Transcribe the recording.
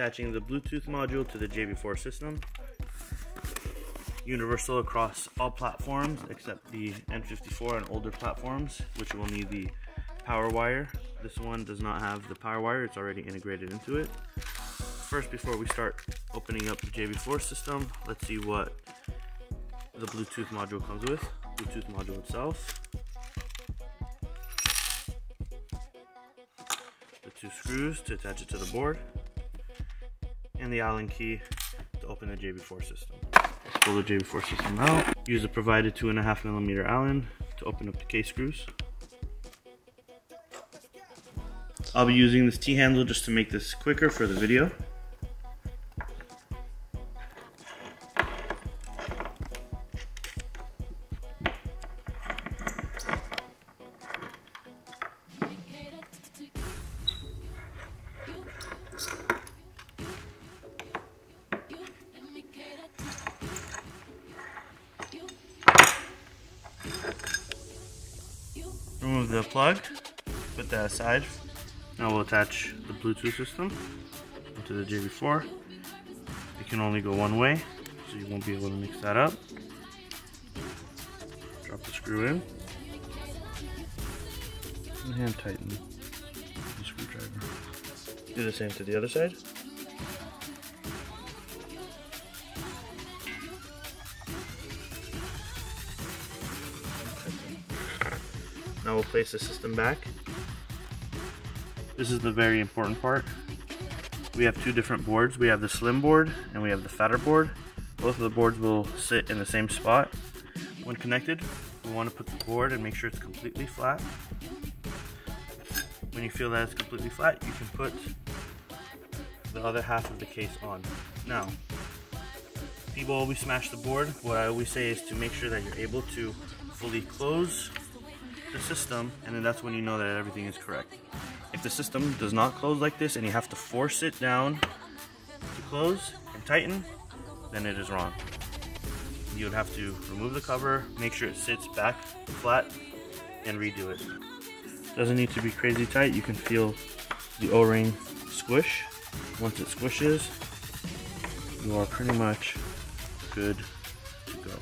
Attaching the Bluetooth module to the JB4 system. Universal across all platforms except the N54 and older platforms, which will need the power wire. This one does not have the power wire, it's already integrated into it. First, before we start opening up the JB4 system, let's see what the Bluetooth module comes with. Bluetooth module itself. The two screws to attach it to the board. And the Allen key to open the JB4 system. Let's pull the JB4 system out. Use the provided two and a half millimeter Allen to open up the case screws. I'll be using this T-handle just to make this quicker for the video. The plug, put that aside. Now we'll attach the Bluetooth system into the JB4. It can only go one way, so you won't be able to mix that up. Drop the screw in. And hand tighten the screwdriver. Do the same to the other side. Now we'll place the system back. This is the very important part. We have two different boards. We have the slim board and we have the fatter board. Both of the boards will sit in the same spot. When connected, we want to put the board and make sure it's completely flat. When you feel that it's completely flat, you can put the other half of the case on. Now, people always smash the board. What I always say is to make sure that you're able to fully close the system and then that's when you know that everything is correct. If the system does not close like this and you have to force it down to close and tighten, then it is wrong. You would have to remove the cover, make sure it sits back flat, and redo it. Doesn't need to be crazy tight, you can feel the O-ring squish. Once it squishes, you are pretty much good to go.